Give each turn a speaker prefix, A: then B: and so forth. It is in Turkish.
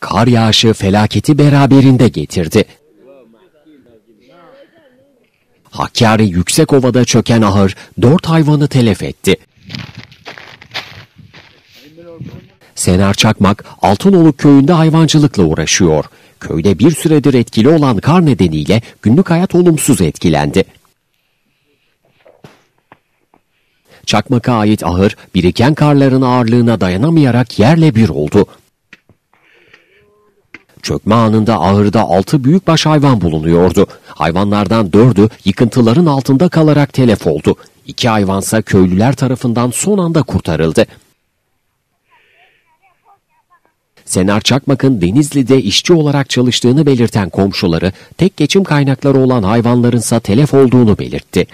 A: Kar yağışı felaketi beraberinde getirdi. Hakkari Yüksekova'da çöken ahır dört hayvanı telef etti. Senar Çakmak, Altınoluk köyünde hayvancılıkla uğraşıyor. Köyde bir süredir etkili olan kar nedeniyle günlük hayat olumsuz etkilendi. Çakmak'a ait ahır biriken karların ağırlığına dayanamayarak yerle bir oldu. Çökme anında ahırda altı büyükbaş hayvan bulunuyordu. Hayvanlardan dördü yıkıntıların altında kalarak telef oldu. İki hayvansa köylüler tarafından son anda kurtarıldı. Senar Çakmak'ın Denizli'de işçi olarak çalıştığını belirten komşuları tek geçim kaynakları olan hayvanlarınsa telef olduğunu belirtti.